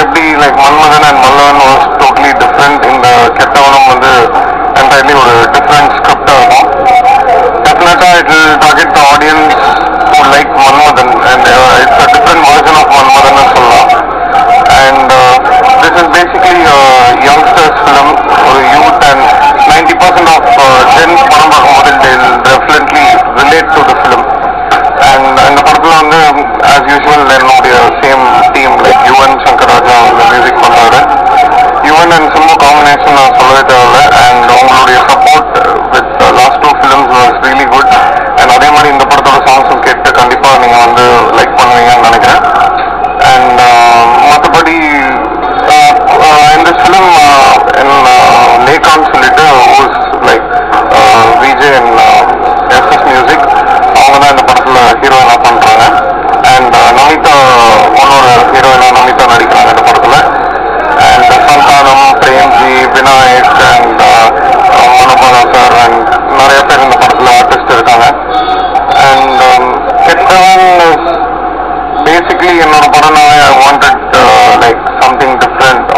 எப்படி like Manmadhan and Vallavan basically, in Urupada now I wanted uh, like something different.